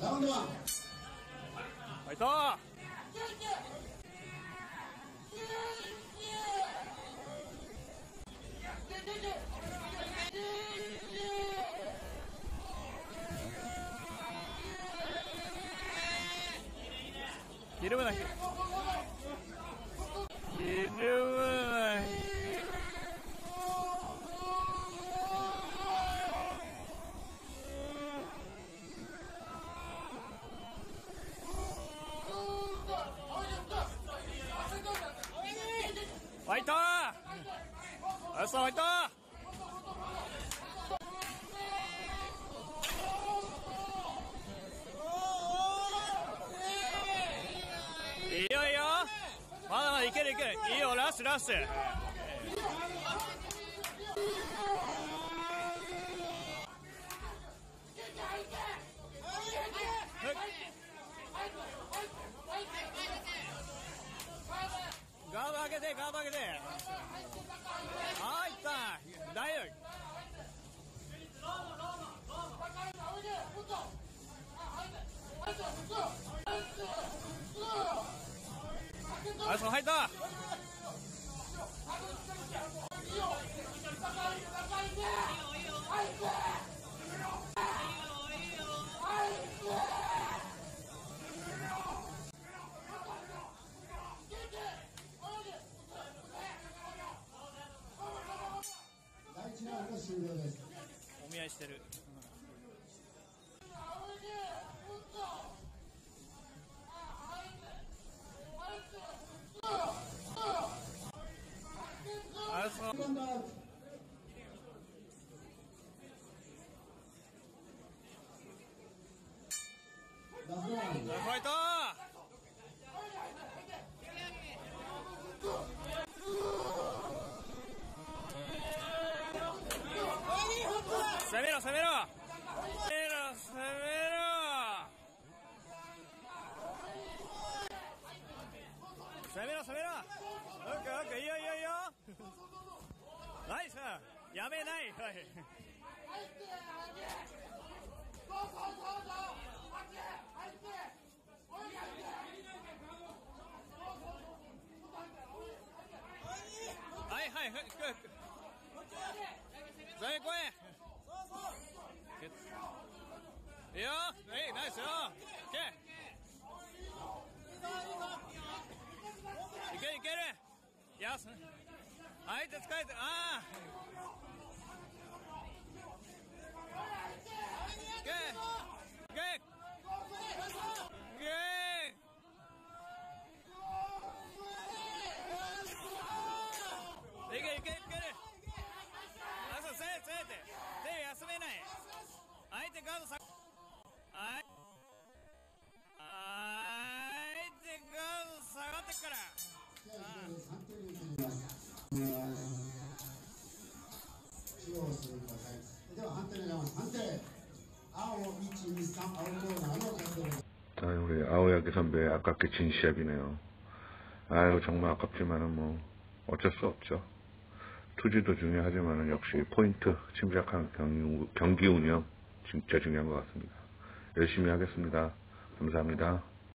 ラウンドワンファイトひるむなひるむなファイトあそうファイトいいよいいよ。まだまだいけるいける。いいよラストラストガード上げてガード上げてあいった大丈お見合いしてるあそうセカンドアウトラストワンファイト攻めろ攻めろ攻めろ攻めろ攻めろ攻めろオッケーオッケーいいよいいよいいよナイスやめない。はい。はいはいはい。行く行く。全員来いいいよ。はいナイスよ。オッケーいける。いけるい。や相手疲れてああ 아이고 우리 아오야기 선배 아깝게 진 시합이네요. 아유 정말 아깝지만은 뭐 어쩔 수 없죠. 투지도 중요하지만은 역시 포인트 침착한 경기 운영 진짜 중요한 것 같습니다. 열심히 하겠습니다. 감사합니다.